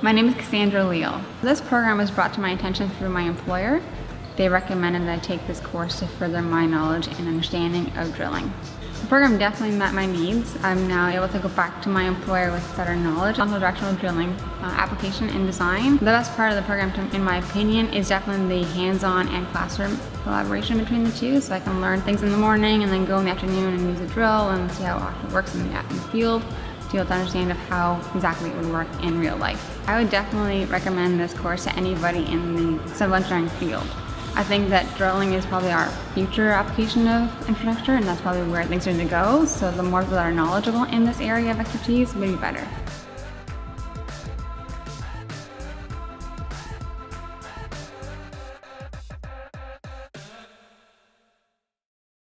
My name is Cassandra Leal. This program was brought to my attention through my employer. They recommended that I take this course to further my knowledge and understanding of drilling. The program definitely met my needs. I'm now able to go back to my employer with better knowledge on the directional drilling uh, application and design. The best part of the program, in my opinion, is definitely the hands-on and classroom collaboration between the two. So I can learn things in the morning and then go in the afternoon and use a drill and see how it works in the, in the field to to understand of how exactly it would work in real life. I would definitely recommend this course to anybody in the civil engineering field. I think that drilling is probably our future application of infrastructure and that's probably where things are going to go. So the more people that are knowledgeable in this area of expertise, would be better.